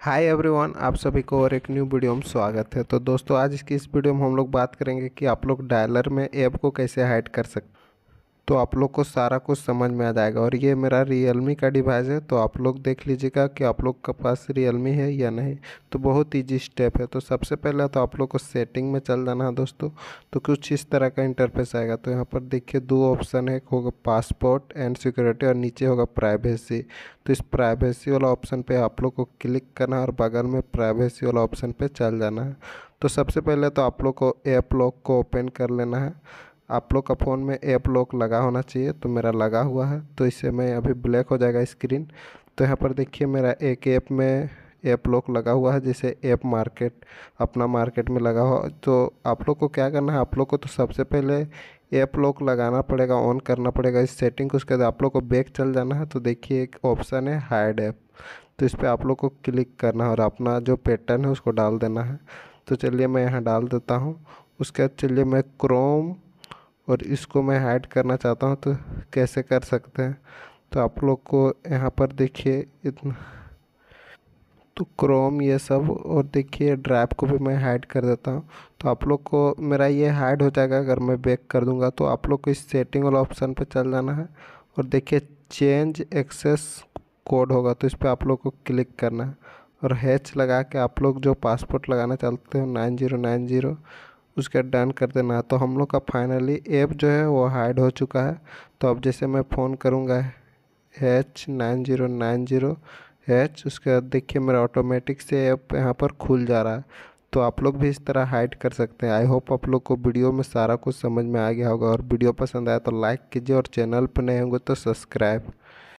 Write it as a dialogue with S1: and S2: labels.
S1: Hi everyone आप सभी को और एक न्यू वीडियो में स्वागत है। तो दोस्तों, आज इसकी इस वीडियो में हम लोग बात करेंगे कि आप लोग डायलर में ऐप को कैसे हाइड कर सकते तो आप लोग को सारा कुछ समझ में आ जाएगा। और ये मेरा रियलमी का डिवाइस है तो आप लोग देख लीजिएगा कि आप लोग के पास रियलमी है या नहीं। तो बहुत ईजी स्टेप है। तो सबसे पहले तो आप लोग को सेटिंग में चल जाना है दोस्तों। तो कुछ इस तरह का इंटरफेस आएगा। तो यहाँ पर देखिए दो ऑप्शन है, एक होगा पासपोर्ट एंड सिक्योरिटी और नीचे होगा प्राइवेसी तो इस प्राइवेसी वाला ऑप्शन पर आप लोग को क्लिक करना है और बगल में प्राइवेसी वाला ऑप्शन पर चल जाना है। तो सबसे पहले तो आप लोग को ऐप लॉक को ओपन कर लेना है। आप लोग का फ़ोन में ऐप लॉक लगा होना चाहिए तो मेरा लगा हुआ है तो इससे मैं अभी ब्लैक हो जाएगा स्क्रीन। तो यहाँ पर देखिए, मेरा एक ऐप में ऐप लॉक लगा हुआ है, जैसे ऐप मार्केट, अपना मार्केट में लगा हुआ। तो आप लोग को क्या करना है, आप लोग को तो सबसे पहले ऐप लॉक लगाना पड़ेगा, ऑन करना पड़ेगा, इस सेटिंग को, उसके बाद आप लोग को बैक चल जाना है। तो देखिए, एक ऑप्शन है हाइड ऐप तो इस पर आप लोग को क्लिक करना है और अपना जो पैटर्न है, उसको डाल देना है। तो चलिए मैं यहाँ डाल देता हूँ, उसके बाद चलिए मैं क्रोम और इसको मैं हाइड करना चाहता हूँ तो कैसे कर सकते हैं? तो आप लोग को यहाँ पर देखिए इतना तो क्रोम ये सब और देखिए ड्राइव को भी मैं हाइड कर देता हूँ। तो आप लोग को मेरा ये हाइड हो जाएगा, अगर मैं बैक कर दूँगा तो आप लोग को इस सेटिंग वाला ऑप्शन पर चल जाना है। और देखिए चेंज एक्सेस कोड होगा तो इस पर आप लोग को क्लिक करना है। और हैच लगा के आप लोग जो पासपोर्ट लगाना चाहते हो नाइन ज़ीरो नाइन ज़ीरो उसके डन कर देना। तो हम लोग का फाइनली ऐप जो है वो हाइड हो चुका है। तो अब जैसे मैं फ़ोन करूँगा H nine zero nine zero H उसके बाद देखिए मेरा ऑटोमेटिक से ऐप यहाँ पर खुल जा रहा है। तो आप लोग भी इस तरह हाइड कर सकते हैं। आई होप आप लोग को वीडियो में सारा कुछ समझ में आ गया होगा। और वीडियो पसंद आया तो लाइक कीजिए और चैनल पर नए होंगे तो सब्सक्राइब